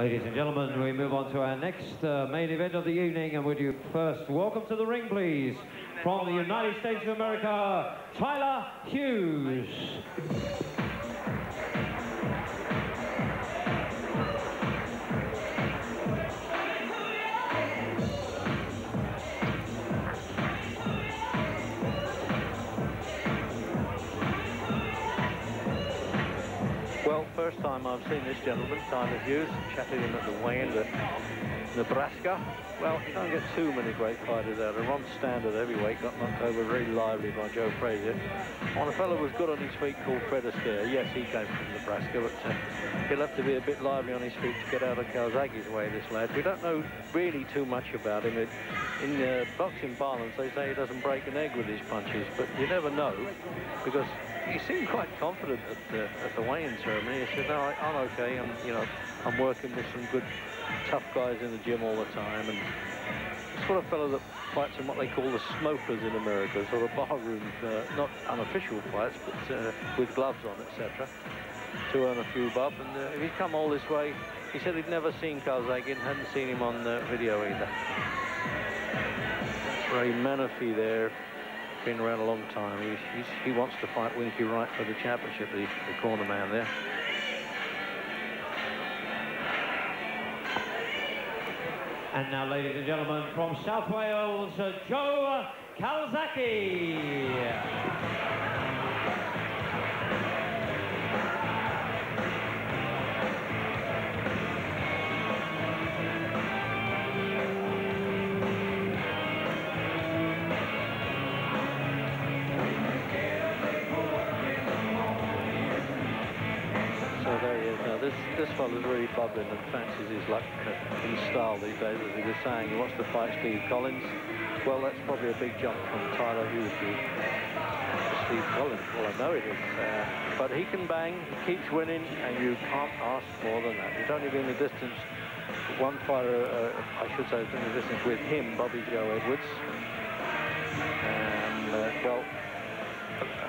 Ladies and gentlemen, we move on to our next uh, main event of the evening, and would you first welcome to the ring, please, from the United States of America, Tyler Hughes. Well, first time I've seen this gentleman, Tyler Hughes, chatted him at the weigh-in at Nebraska. Well, you don't get too many great fighters out. A Ron Stander heavyweight got knocked over very lively by Joe Frazier. On a fellow was good on his feet called Fred Astaire. Yes, he came from Nebraska, but uh, he'll have to be a bit lively on his feet to get out of Calzaghe's way, this lad. We don't know really too much about him. It, in uh, boxing parlance, they say he doesn't break an egg with his punches, but you never know because he seemed quite confident at the, at the weigh-in ceremony. He said, no, I, am okay. I'm, you know, I'm working with some good, tough guys in the gym all the time. And the sort of fellow that fights in what they call the smokers in America, sort of barroom, uh, not unofficial fights, but uh, with gloves on, etc., to earn a few bob. And uh, if he'd come all this way, he said he'd never seen and hadn't seen him on the video either. Ray Menifee there been around a long time. He's, he's, he wants to fight Winky Wright for the championship, the, the corner man there. And now, ladies and gentlemen, from South Wales, Joe Calzaghe. This fella's really bubbling and fancies his luck in style these days, as he was saying. He wants to fight Steve Collins. Well, that's probably a big jump from Tyler Hughes to Steve Collins. Well, I know it is. Uh, but he can bang, he keeps winning, and you can't ask more than that. He's only been the distance, one fighter, uh, I should say, has been the distance with him, Bobby Joe Edwards.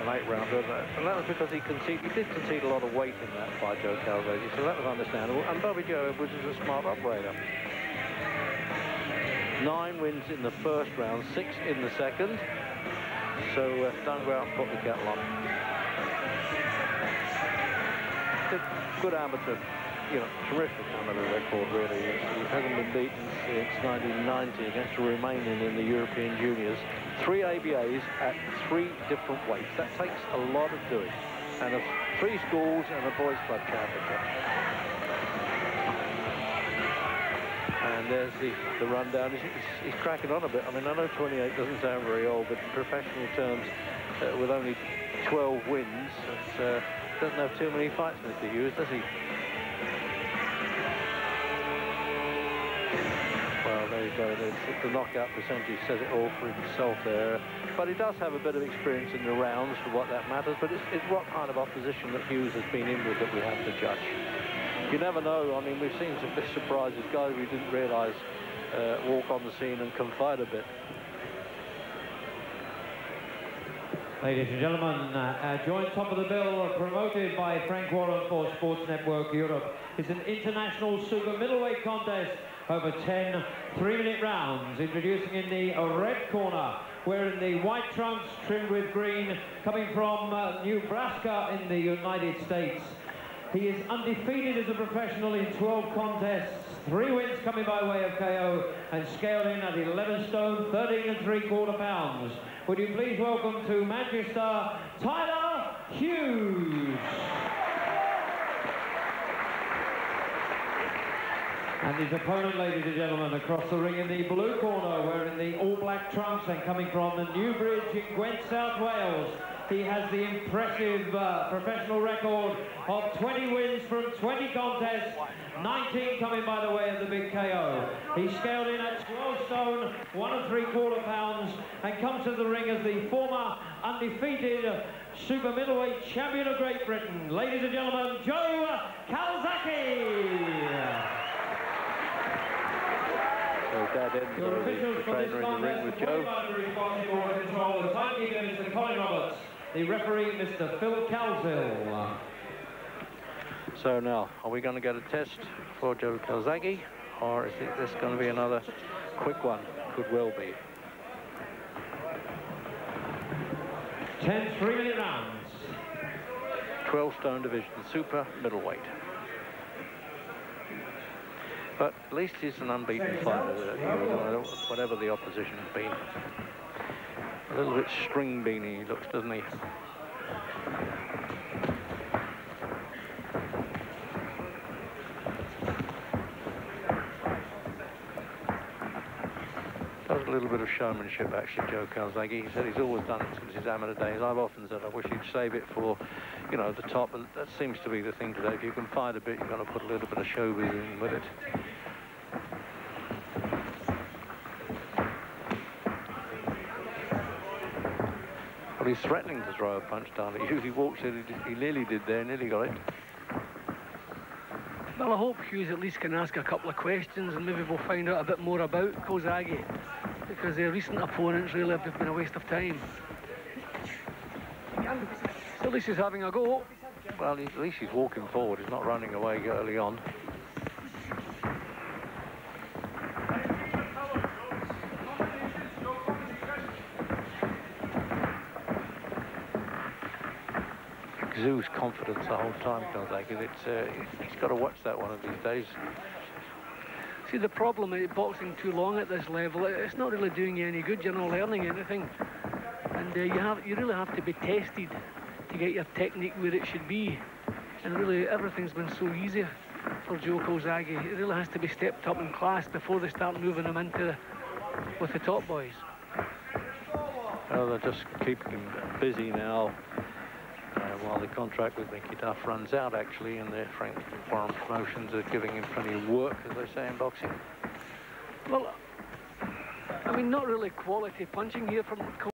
A late and that was because he conceded, he did concede a lot of weight in that fight, Joe Calzaghe, so that was understandable. And Bobby Joe Edwards is a smart operator. Nine wins in the first round, six in the second. So uh, don't go out and put the kettle on. Good amateur, you know, terrific amateur record, really. He hasn't been beaten since 1990 against Romanian in the European Juniors three ABAs at three different weights. That takes a lot of doing. And a, three schools and a boys club championship. And there's the, the rundown. He's, he's, he's, cracking on a bit. I mean, I know 28 doesn't sound very old, but in professional terms, uh, with only 12 wins, uh, doesn't have too many fights, Mr. Hughes, does he? The, the knockout percentage says it all for himself there. But he does have a bit of experience in the rounds for what that matters. But it's, it's what kind of opposition that Hughes has been in with that we have to judge. You never know. I mean, we've seen some big surprises. Guys we didn't realise uh, walk on the scene and confide a bit. Ladies and gentlemen, uh, our joint top of the bill, promoted by Frank Warren for Sports Network Europe, is an international super middleweight contest over 10 three-minute rounds. Introducing in the red corner, wearing the white trunks trimmed with green, coming from uh, Nebraska in the United States. He is undefeated as a professional in 12 contests, three wins coming by way of KO, and scaled in at 11 stone, 13 and three quarter pounds. Would you please welcome to Manchester, Tyler Hughes. And his opponent, ladies and gentlemen, across the ring in the blue corner, wearing the all-black trunks and coming from the Newbridge in Gwent, South Wales. He has the impressive uh, professional record of 20 wins from 20 contests, 19 coming by the way of the big KO. He scaled in at 12 stone, one and three quarter pounds, and comes to the ring as the former undefeated super middleweight champion of Great Britain. Ladies and gentlemen, Joe Dad Edinburgh, the, the trainer in the ring with Joe. The timekeeper, Mr. Colin Roberts. The referee, Mr. Phil Cowsill. So now, are we going to get a test for Joe Calzaghe, or is it this going to be another quick one? Could well be. 10 three-minute rounds. 12 stone division, super middleweight. But at least he's an unbeaten fighter, whatever the opposition has been. A little bit string beanie he looks, doesn't he? Does a little bit of showmanship, actually, Joe Calzaghe. He said he's always done it since his amateur days. I've often said I wish he'd save it for, you know, the top. And that seems to be the thing today. If you can fight a bit, you've got to put a little bit of showbiz in with it. He's threatening to throw a punch down. He usually walks in. He nearly did there, nearly got it. Well, I hope Hughes at least can ask a couple of questions and maybe we'll find out a bit more about Calzaghe because their recent opponents really have been a waste of time. So at least he's having a go. Well, at least he's walking forward. He's not running away early on. Exudes confidence the whole time, Calzaghe. It's, uh, he's got to watch that one of these days. See, the problem is boxing too long at this level, it's not really doing you any good. You're not learning anything. And uh, you, have, you really have to be tested to get your technique where it should be. And really, everything's been so easy for Joe Calzaghe. It really has to be stepped up in class before they start moving him into the, with the top boys. Well, they're just keeping him busy now while the contract with Mickey Duff runs out, actually, and the Frank Warren promotions are giving him plenty of work, as they say in boxing. Well, I mean, not really quality punching here from